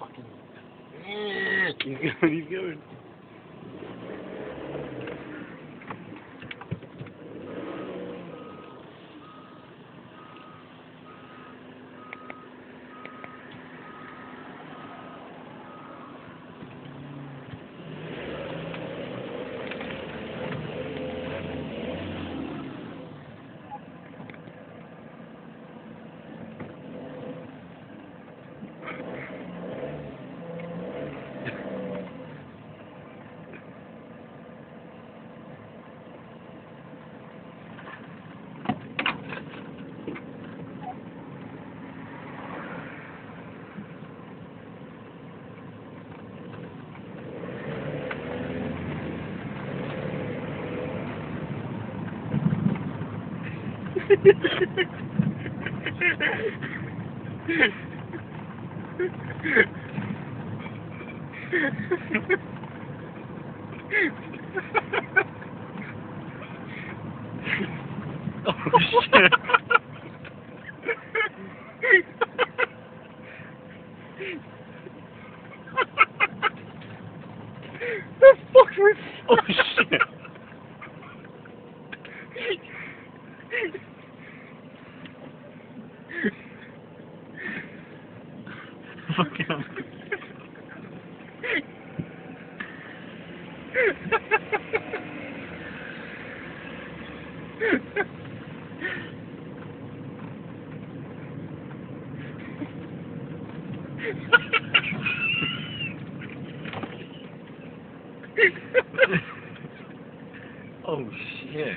fucking. He's going, he's going. Oh shit. the fuck was oh shit. Fucking hell. oh shit.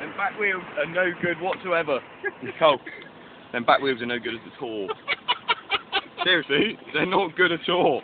Them back wheels are no good whatsoever. Cole, them back wheels are no good at all. Seriously, they're not good at all.